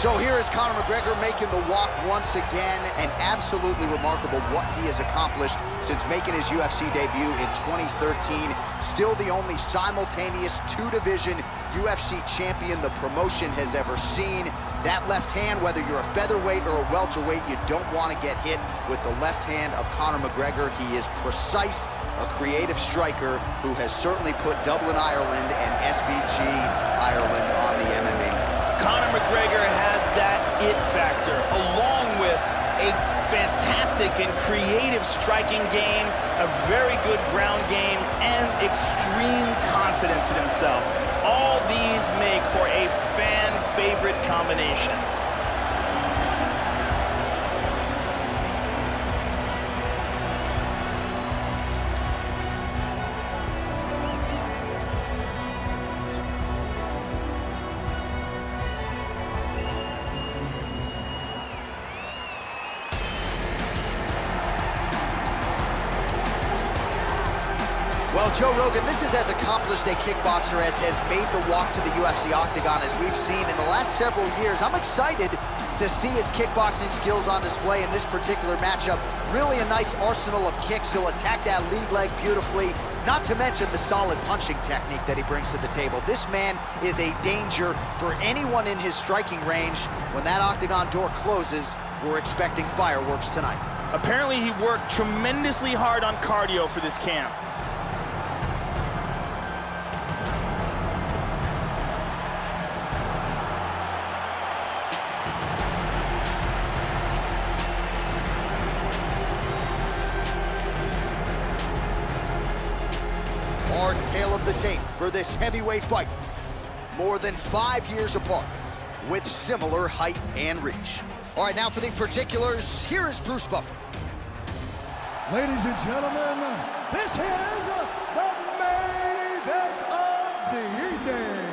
So here is Conor McGregor making the walk once again, and absolutely remarkable what he has accomplished since making his UFC debut in 2013. Still the only simultaneous two-division UFC champion the promotion has ever seen. That left hand, whether you're a featherweight or a welterweight, you don't want to get hit with the left hand of Conor McGregor. He is precise, a creative striker who has certainly put Dublin, Ireland and SBG striking game, a very good ground game, and extreme confidence in himself. All these make for a fan-favorite combination. Well, Joe Rogan, this is as accomplished a kickboxer as has made the walk to the UFC octagon as we've seen in the last several years. I'm excited to see his kickboxing skills on display in this particular matchup. Really a nice arsenal of kicks. He'll attack that lead leg beautifully, not to mention the solid punching technique that he brings to the table. This man is a danger for anyone in his striking range. When that octagon door closes, we're expecting fireworks tonight. Apparently he worked tremendously hard on cardio for this camp. Of the tape for this heavyweight fight. More than five years apart, with similar height and reach. All right, now for the particulars, here is Bruce Buffer. Ladies and gentlemen, this is the main event of the evening.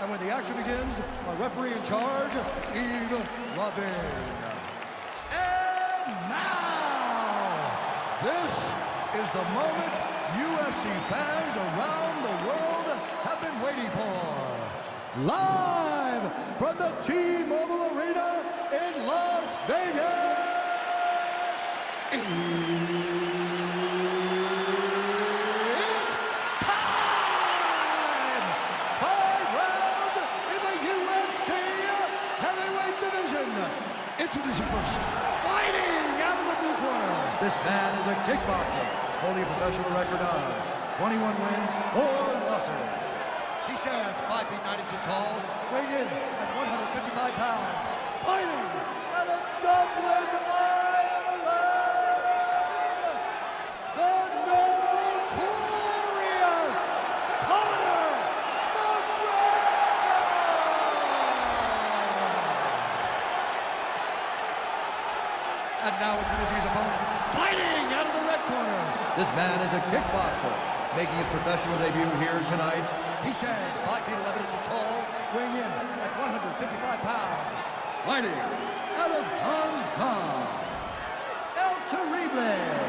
And when the action begins, our referee in charge, Yves Lavigne. And now, this is the moment UFC fans around the world have been waiting for. Live from the T-Mobile Arena in Las Vegas. It's time! Five rounds in the UFC heavyweight division. Introducing first, fighting out of the blue corner. This man is a kickboxer, holding a professional record of 21 wins, 4 losses. He stands 5 feet 9 inches tall, weighing in at 155 pounds. Fighting out of Dublin, Ireland, the notorious Conor McGregor! And now introducing his opponent, fighting out of the red corner. This man is a kickboxer, making his professional debut here tonight. He stands 5 feet 11 inches tall, weighing in at 155 pounds. Fighting out of Hong Kong, El Terrible.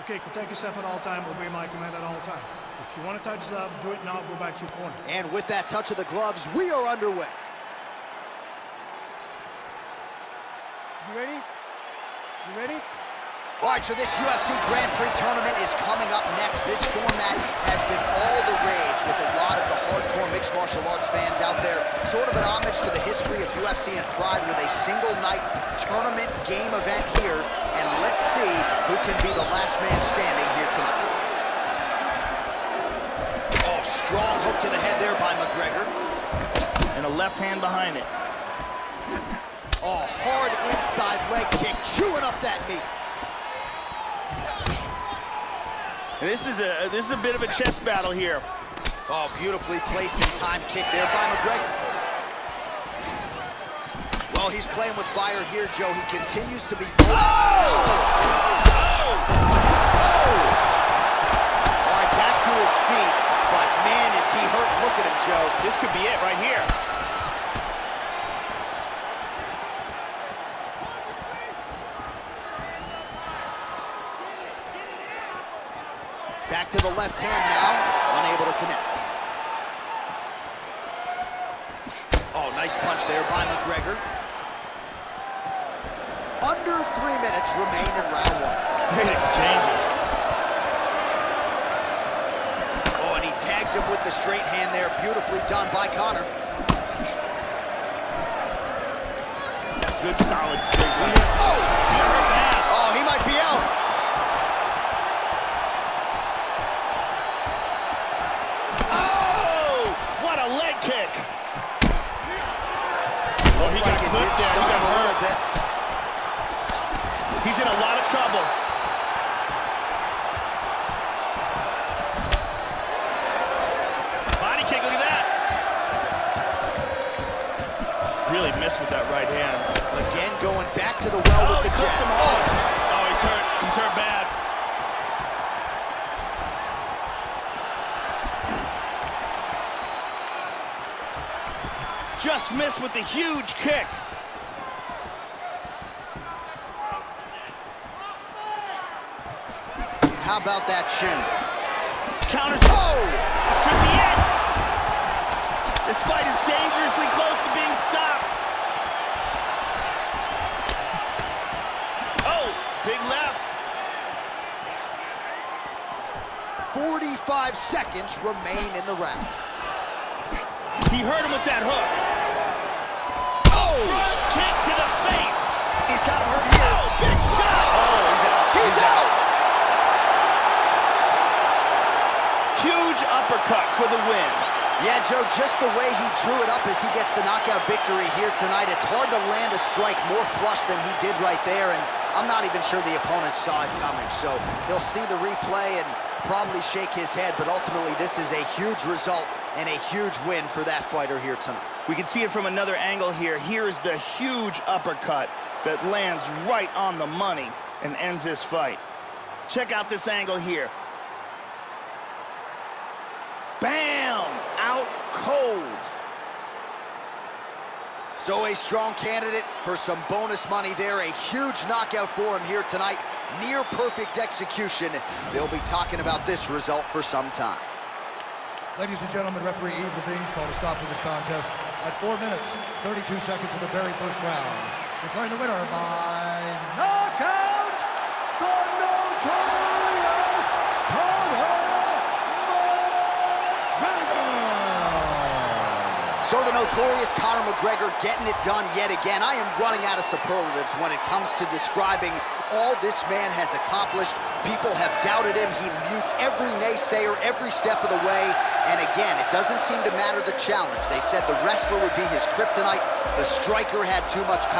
Okay, protect yourself at all time, obey my command at all time. If you want to touch love, do it now, go back to your corner. And with that touch of the gloves, we are underway. You ready? You ready? All right, so this UFC Grand Prix tournament is coming up next. This format has been all the rage with a lot of the hardcore mixed martial arts fans out there. Sort of an homage to the history of UFC and Pride with a single night tournament game event here. And let's see who can be the last man standing here tonight. Oh, strong hook to the head there by McGregor. And a left hand behind it. Oh, hard inside leg kick, chewing up that meat. This is a this is a bit of a chess battle here. Oh, beautifully placed in time kick there by McGregor. Well, he's playing with fire here, Joe. He continues to be... Oh! All right, back to his feet. But, man, is he hurt. Look at him, Joe. This could be it right here. Left hand now, unable to connect. Oh, nice punch there by McGregor. Under three minutes remain in round one. Great exchanges. Oh, and he tags him with the straight hand there. Beautifully done by Conor. Good solid straight He right. hit- Oh, He hurt bad. oh, he might be out. Oh! Kick! Oh, he got Like did clipped there. He got a little bit. He's in a lot of trouble. Body kick, look at that. Really missed with that right hand. Again, going back to the well Oh, with the jab. Just missed with the huge kick. How about that shin? Counters. Oh! This could be it. This fight is dangerously close to being stopped. Oh, big left. 45 seconds remain in the round. He hurt him with that hook. For the win. Yeah, Joe, just the way he drew it up as he gets the knockout victory here tonight, it's hard to land a strike more flush than he did right there, and I'm not even sure the opponent saw it coming, so he'll see the replay and probably shake his head, but ultimately this is a huge result and a huge win for that fighter here tonight. We can see it from another angle here. Here's the huge uppercut that lands right on the money and ends this fight. Check out this angle here. Bam! Out cold. So a strong candidate for some bonus money there. A huge knockout for him here tonight. Near perfect execution. They'll be talking about this result for some time. Ladies and gentlemen, referee Yves Lavigne's called a stop to this contest at 4 minutes, 32 seconds of the very first round. Declaring the winner by knockout, So the notorious Conor McGregor getting it done yet again. I am running out of superlatives when it comes to describing all this man has accomplished. People have doubted him. He mutes every naysayer every step of the way. And again, it doesn't seem to matter the challenge. They said the wrestler would be his kryptonite. The striker had too much power.